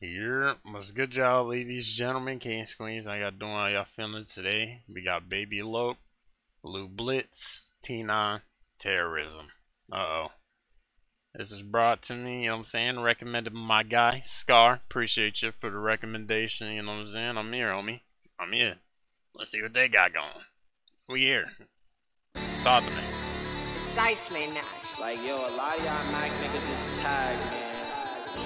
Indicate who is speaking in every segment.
Speaker 1: Here, what's good, y'all, ladies, gentlemen, kings, queens? How y'all doing? How y'all feeling today? We got Baby Locc, Lew Blitz, T9ine, Terrorism. Uh oh. This is brought to me, you know what I'm saying? Recommended by my guy, Scar. Appreciate you for the recommendation, you know what I'm saying? I'm here, homie. I'm here. Let's see what they got going. We here. Talk to me.
Speaker 2: Precisely, Nash.
Speaker 3: Like, yo, a lot of y'all Mac niggas is tagged, man.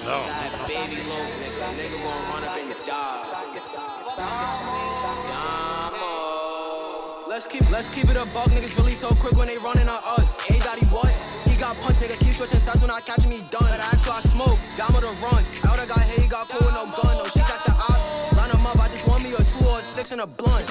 Speaker 1: No.
Speaker 3: That baby low nigga, nigga gon' run up and die. Damo. Let's keep, let's keep it a buck, niggas really so quick when they running on us. Hey, daddy, what? He got punched, nigga, keep switching shots when I catch me done. Better ask who I smoke, Damo the runs. Elder got hit, he got cool with no gun, no, she got the ops. Line him up, I just want me a two or a six and a blunt.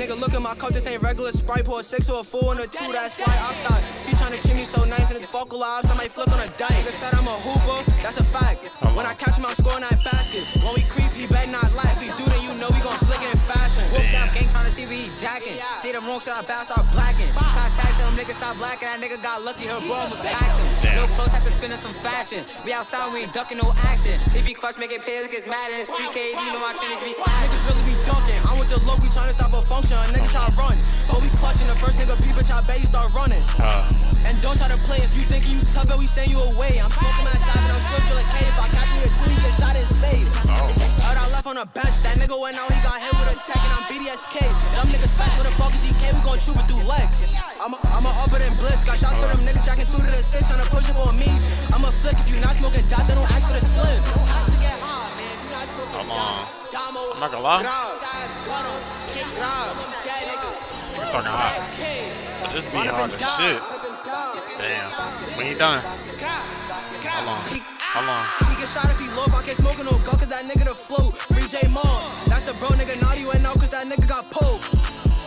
Speaker 3: Nigga, look at my cup, this ain't regular Sprite, pour a six or a four and a two, that's why I thought. She tryna treat me so nice and it's focal lives, I might flick on a dike. Nigga said I'm a hooper, that's a fact. When I catch him, I'm scoring that basket. When we creep, he better not laugh. If he do, then you know we gon' flick it in fashion. Whoop down gang tryna see where he jacking. See the wrong shot, I bow, start blacking. Contact them niggas stop blacking, that nigga got lucky, her bro was packed him. No clothes, have to spin in some fashion. We outside, we ain't ducking no action. TB clutch, make it pay, gets mad and it's 3K, you know my tennis be splash. Niggas really be dunking. I'm with the low, we tryna stop a function. A nigga try run. But we clutching the first nigga peep, bitch, I bet you start running.
Speaker 1: Uh,
Speaker 3: And don't try to play if you thinking you tough, but we send you away. I'm smoking my side, but I'm still drilling K. If I catch me a two, he get shot in his face.
Speaker 1: oh.
Speaker 3: Heard I left on the bench, that nigga went out, he got hit with a tech, and I'm BDSK. Them niggas fast, where the fuck is EK? We gon' troop it through legs. I'm a, I'm a up it and blitz, got shots for them niggas, jacking two to the six, tryna push up on me. I'm a flick, if you not smoking dot, then don't ask for the split.
Speaker 1: Come on. I'm not gonna lie. It's talking hot. But this beat hard as shit. Damn. When you done? Hold on. Hold on.
Speaker 3: He get shot if he low, I can't smoke no gun, cause that nigga the float. Free J Mom, that's the bro nigga, naughty you ain't know, cause that nigga got poked.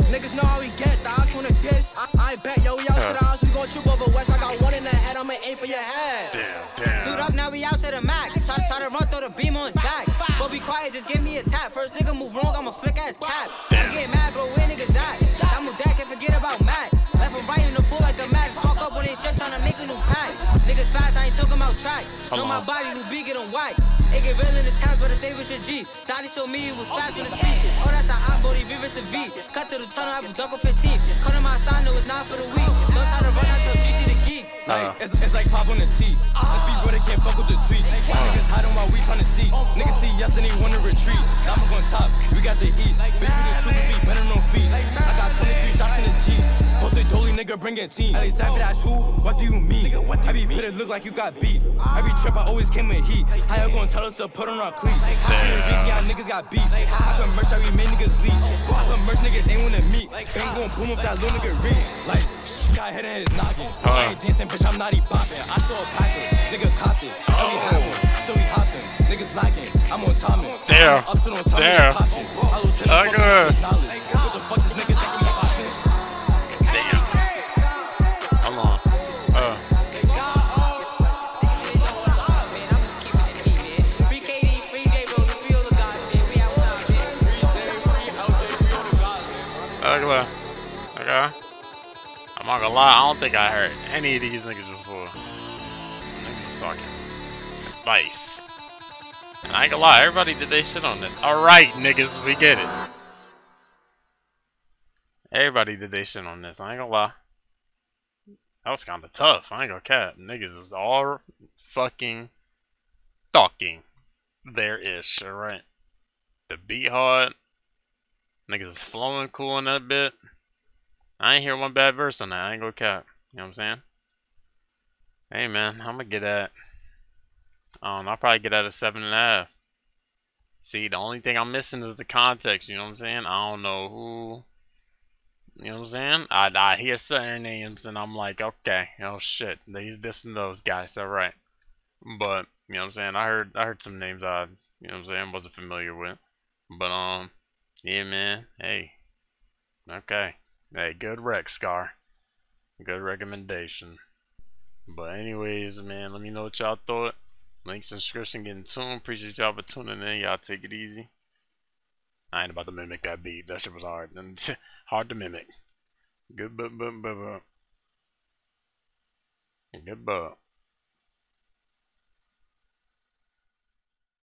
Speaker 3: Niggas know how we get, the ops wanna diss. I, I bet, yo, we out to the house, we gon' trip over west. I got one in the head, I'ma aim for your head.
Speaker 1: Damn,
Speaker 3: Suit up, now we out to the max. Try, try to run through the beam on his back. But be quiet, just give me a tap. First nigga move wrong, Know my body, Lou B, get on white. It get real in the times, but I stay with your G. Thought he showed me he was fast on his feet. Oh, that's how I body, V versus the V. Cut through the tunnel, I was duck on 15. Cut on my sign, no, it's not for the week. Don't try to run, I tell GT the geek.
Speaker 1: Uh.
Speaker 4: Like, It's, it's like pop on the T. Let's be real, they can't fuck with the tweet. My uh. niggas hiding while we tryna see. Niggas see yes and they wanna retreat. I'm gon' top, we got the nigga, bring it team. LA Savage, that's who? What do you mean? Every fit look like you got beat. Every trip I always came with heat. How you gonna tell us to put on our cleats? In the VC, y'all niggas got beef. I can merch, I made niggas leap. I can merch, niggas ain't wanna meet. Bang gon' boom if that little nigga reach. Like, shh, got hit in his noggin. I ain't dancing, bitch, I'm not e poppin'. I saw a packer, nigga copped it. And we had one, so we hopped in. Niggas lacking, I'm on timing.
Speaker 1: Damn.
Speaker 4: Ups and on timing,
Speaker 1: Damn.
Speaker 4: poppin'. I was hitting
Speaker 1: Okay. Okay. Okay. I'm not gonna lie, I don't think I heard any of these niggas before. Niggas talking spice. And I ain't gonna lie, everybody did they shit on this. Alright, niggas, we get it. Everybody did they shit on this, I ain't gonna lie. That was kinda tough, I ain't gonna cap. Niggas is all fucking talking their ish, alright. The beat hard. Is flowing cool in that bit. I ain't hear one bad verse on that, I ain't gonna cap. You know what I'm saying? Hey man, I'm gonna get at know, I'll probably get at a seven and a half. See, the only thing I'm missing is the context, you know what I'm saying? I don't know who you know what I'm saying? I, I hear certain names and I'm like, okay, oh shit, he's dissing those guys, alright. But, you know what I'm saying, I heard I heard some names I you know what I'm saying, wasn't familiar with. But um yeah man, hey. Okay. Hey, good rec scar. Good recommendation. But anyways, man, let me know what y'all thought. Links in description getting tuned. Appreciate y'all for tuning in. Y'all take it easy. I ain't about to mimic that beat. That shit was hard. And hard to mimic. Good but but but but. Good but.